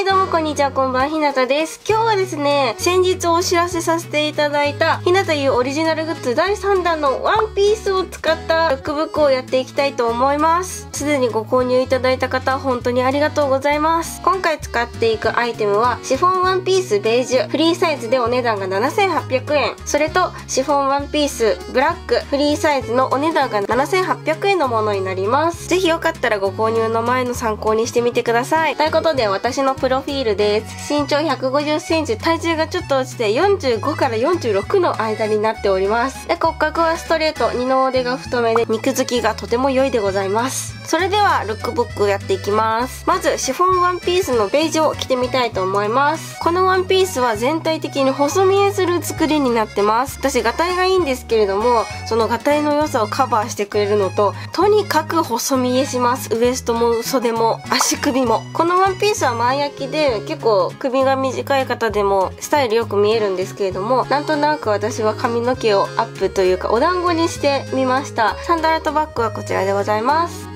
はいどうもこんにちはこんばんはひなたです。今日はですね先日お知らせさせていただいたひなたいうオリジナルグッズ第3弾のワンピースを使ったルックブックをやっていきたいと思います。すでにご購入いただいた方本当にありがとうございます。今回使っていくアイテムはシフォンワンピースベージュフリーサイズでお値段が7800円。それとシフォンワンピースブラックフリーサイズのお値段が7800円のものになります。ぜひよかったらご購入の前の参考にしてみてください。ということで私のプロフィールです。身長150センチ体重がちょっと落ちて45から46の間になっております。で骨格はストレート二の腕が太めで肉付きがとても良いでございます。それではルックブックをやっていきます。まずシフォンワンピースのベージュを着てみたいと思います。このワンピースは全体的に細見えする作りになってます。私ガタイがいいんですけれどもそのガタイの良さをカバーしてくれるのととにかく細見えします。ウエストも袖も足首も。このワンピースは前焼きで結構首が短い方でもスタイルよく見えるんですけれどもなんとなく私は髪の毛をアップというかお団子にしてみました。サンダルとバッグはこちらでございます。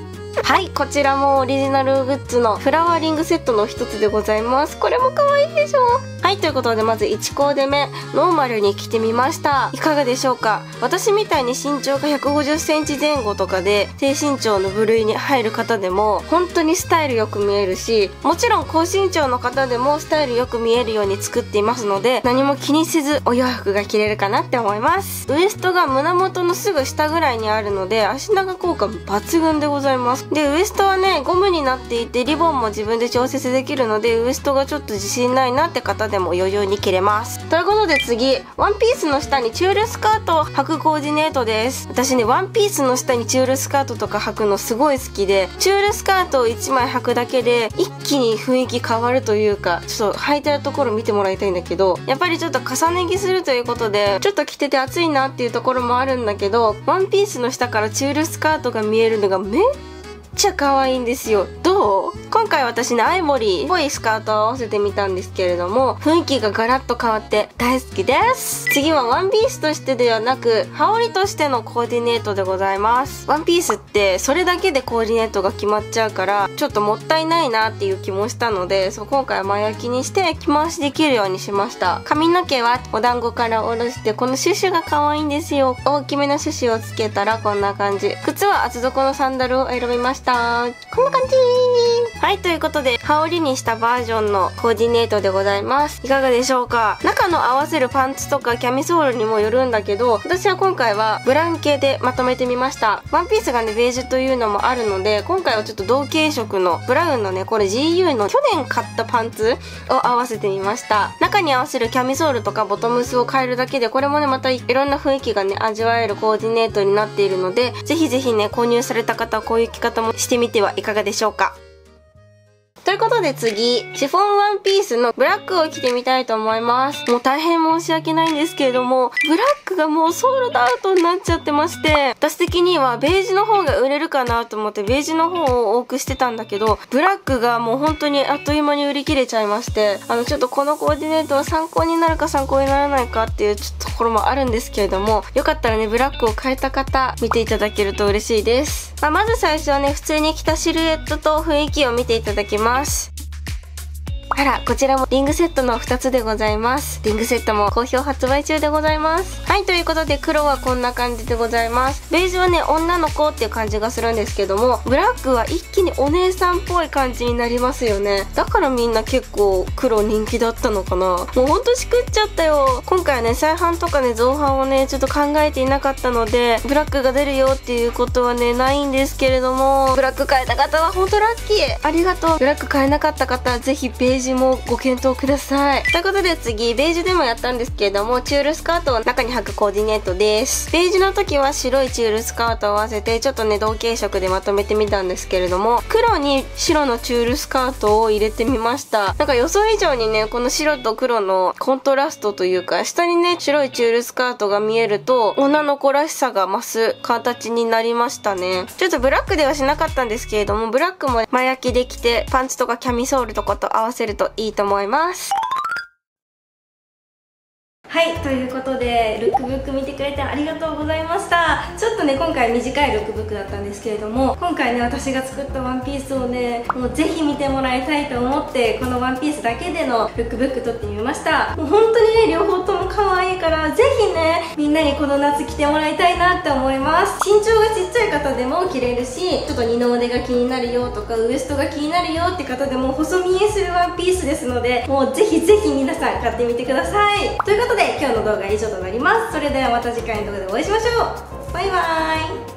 はい。こちらもオリジナルグッズのフラワーリングセットの一つでございます。これも可愛いでしょ？いということでまず1コーデ目ノーマルに着てみました。いかがでしょうか？私みたいに身長が1 5 0センチ前後とかで低身長の部類に入る方でも本当にスタイルよく見えるしもちろん高身長の方でもスタイルよく見えるように作っていますので何も気にせずお洋服が着れるかなって思います。ウエストが胸元のすぐ下ぐらいにあるので足長効果抜群でございます。でウエストはねゴムになっていてリボンも自分で調節できるのでウエストがちょっと自信ないなって方でもも余裕に着れます。ということで次ワンピースの下にチュールスカートを履くコーディネートです。私ねワンピースの下にチュールスカートとか履くのすごい好きでチュールスカートを1枚履くだけで一気に雰囲気変わるというかちょっと履いてるところ見てもらいたいんだけどやっぱりちょっと重ね着するということでちょっと着てて暑いなっていうところもあるんだけどワンピースの下からチュールスカートが見えるのがめっちゃ可愛いんですよ。どう？今回私ねアイボリーっぽいスカートを合わせてみたんですけれども雰囲気がガラッと変わって大好きです。次はワンピースとしてではなく羽織としてのコーディネートでございます。ワンピースってそれだけでコーディネートが決まっちゃうからちょっともったいないなっていう気もしたのでそう今回は前焼きにして着回しできるようにしました。髪の毛はお団子から下ろしてこのシュシュが可愛いんですよ。大きめのシュシュをつけたらこんな感じ。靴は厚底のサンダルを選びました。こんな感じはいということで羽織にしたバージョンのコーディネートでございます。いかがでしょうか？中の合わせるパンツとかキャミソールにもよるんだけど私は今回はブランケでまとめてみました。ワンピースがねベージュというのもあるので今回はちょっと同系色のブラウンのねこれ GU の去年買ったパンツを合わせてみました。中に合わせるキャミソールとかボトムスを変えるだけでこれもねまたいろんな雰囲気がね味わえるコーディネートになっているのでぜひぜひね購入された方はこういう着方もしてみてはいかがでしょうか？ということで次、シフォンワンピースのブラックを着てみたいと思います。もう大変申し訳ないんですけれども、ブラックがもうソールドアウトになっちゃってまして、私的にはベージュの方が売れるかなと思ってベージュの方を多くしてたんだけど、ブラックがもう本当にあっという間に売り切れちゃいまして、あのちょっとこのコーディネートは参考になるか参考にならないかっていうちょっとところもあるんですけれども、よかったらね、ブラックを変えた方、見ていただけると嬉しいです。まあ、まず最初はね、普通に着たシルエットと雰囲気を見ていただきます。us? あら、こちらもリングセットの2つでございます。リングセットも好評発売中でございます。はい、ということで黒はこんな感じでございます。ベージュはね、女の子っていう感じがするんですけども、ブラックは一気にお姉さんっぽい感じになりますよね。だからみんな結構黒人気だったのかな。もうほんとしくっちゃったよ。今回はね、再販とかね、造販をね、ちょっと考えていなかったので、ブラックが出るよっていうことはね、ないんですけれども、ブラック買えた方はほんとラッキー。ありがとう。ブラック買えなかった方はぜひベージュもご検討ください。ということで次、ベージュでもやったんですけれども、チュールスカートを中に履くコーディネートです。ベージュの時は白いチュールスカートを合わせて、ちょっとね、同系色でまとめてみたんですけれども、黒に白のチュールスカートを入れてみました。なんか予想以上にね、この白と黒のコントラストというか、下にね、白いチュールスカートが見えると、女の子らしさが増す形になりましたね。ちょっとブラックではしなかったんですけれども、ブラックも前焼きできて、パンツとかキャミソールとかと合わせるるといいと思います。はいということでルックブック見てくれてありがとうございましたちょっとね今回短いルックブックだったんですけれども今回ね私が作ったワンピースをねもうぜひ見てもらいたいと思ってこのワンピースだけでのルックブック撮ってみましたもう本当にね両方とも可愛いからひねみんなにこの夏着てもらいたいなって思います。身長がちっちゃい方でも着れるしちょっと二の腕が気になるよとかウエストが気になるよって方でも細見えするワンピースですのでもうぜひぜひ皆さん買ってみてください。ということで今日の動画は以上となります。それではまた次回の動画でお会いしましょう。バイバーイ。